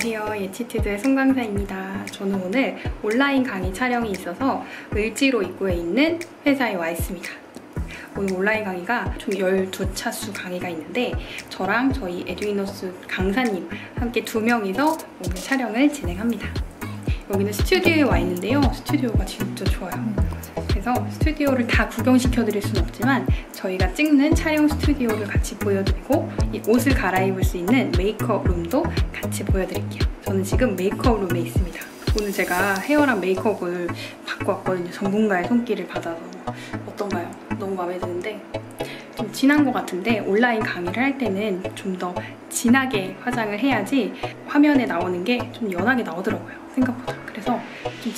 안녕하세요. 예치티드의 송강사입니다. 저는 오늘 온라인 강의 촬영이 있어서 을지로 입구에 있는 회사에 와 있습니다. 오늘 온라인 강의가 총 12차수 강의가 있는데 저랑 저희 에듀이너스 강사님 함께 두 명이서 오늘 촬영을 진행합니다. 여기는 스튜디오에 와 있는데요. 스튜디오가 진짜 좋아요. 그래서 스튜디오를 다 구경시켜 드릴 수는 없지만 저희가 찍는 촬영 스튜디오를 같이 보여드리고 이 옷을 갈아입을 수 있는 메이크업 룸도 같이 보여드릴게요. 저는 지금 메이크업 룸에 있습니다. 오늘 제가 헤어랑 메이크업을 받고 왔거든요. 전문가의 손길을 받아서 어떤가요? 너무 마음에 드는데 좀 진한 것 같은데 온라인 강의를 할 때는 좀 더 진하게 화장을 해야지 화면에 나오는 게 좀 연하게 나오더라고요. 생각보다.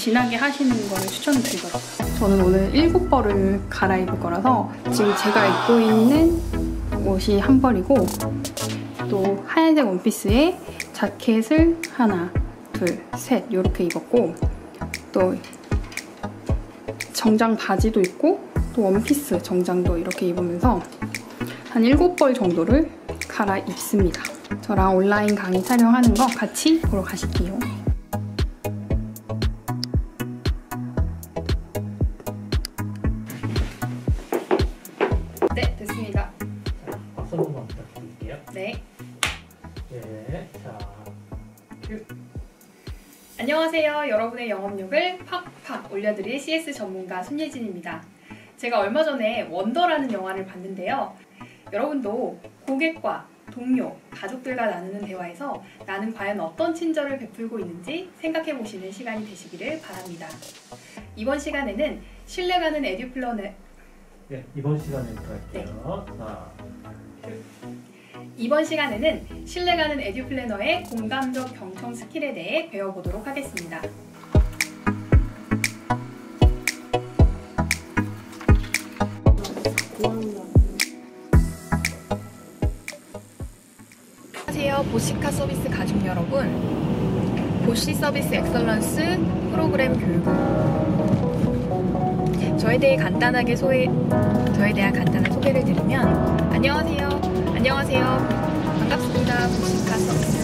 진하게 하시는 거를 추천을 드리더라고요. 저는 오늘 일곱 벌을 갈아입을 거라서 지금 제가 입고 있는 옷이 한 벌이고 또 하얀색 원피스에 자켓을 하나, 둘, 셋 이렇게 입었고 또 정장 바지도 입고 또 원피스 정장도 이렇게 입으면서 한 일곱 벌 정도를 갈아입습니다. 저랑 온라인 강의 촬영하는 거 같이 보러 가실게요. 부탁드릴게요. 네. 네, 자, 큐. 안녕하세요. 여러분의 영업력을 팍팍 올려드릴 CS 전문가 손예진입니다. 제가 얼마 전에 원더라는 영화를 봤는데요. 여러분도 고객과 동료, 가족들과 나누는 대화에서 나는 과연 어떤 친절을 베풀고 있는지 생각해 보시는 시간이 되시기를 바랍니다. 이번 시간에는 신뢰가는 에듀플러네 네, 이번 시간에부터 할게요. 자, 큐. 이번 시간에는 신뢰가는 edu planner의 공감적 경청 스킬에 대해 배워보도록 하겠습니다. 안녕하세요. 보시카 서비스 가족 여러분. 보시 서비스 excellence 프로그램 교육을 저에 대해 간단하게 소개 저에 대한 간단한 소개를 드리면 안녕하세요. 안녕하세요. 반갑습니다. 보시카 서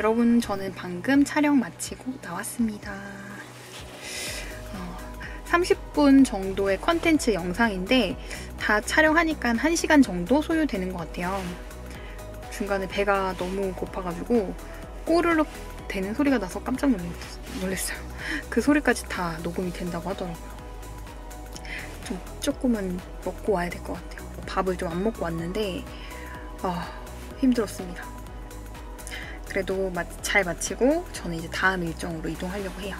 여러분 저는 방금 촬영 마치고 나왔습니다. 어, 30분 정도의 컨텐츠 영상인데 다 촬영하니까 1시간 정도 소요되는 것 같아요. 중간에 배가 너무 고파가지고 꼬르륵 되는 소리가 나서 깜짝 놀랐- 놀랐어요. 그 소리까지 다 녹음이 된다고 하더라고요. 좀 조금은 먹고 와야 될 것 같아요. 밥을 좀 안 먹고 왔는데 아, 힘들었습니다. 그래도 마- 잘 마치고 저는 이제 다음 일정으로 이동하려고 해요.